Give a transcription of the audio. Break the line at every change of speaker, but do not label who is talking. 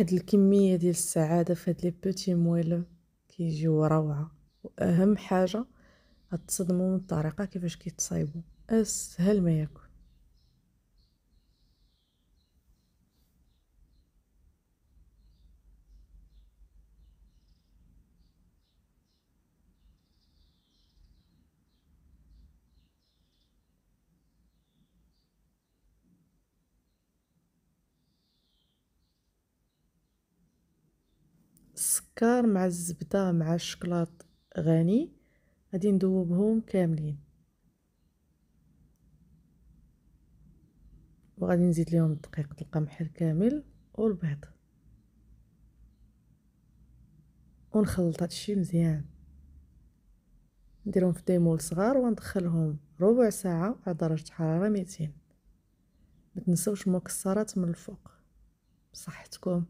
واحد الكمية ديال السعادة في هاد لي بوتي مويلو كيجيو روعة. وأهم حاجة غتصدموا من الطريقة كيفاش كيتصايبوا. أسهل ما يكون. السكر مع الزبدة مع الشكلاط غني. غادي ندوبهم كاملين. وغادي نزيد ليهم الدقيق القمح الكامل والبيض. ونخلط هادشي مزيان. نديرهم في ديمول صغار وندخلهم ربع ساعة على درجة حرارة ميتين. ما تنسوش المكسرات من الفوق. بصحتكم.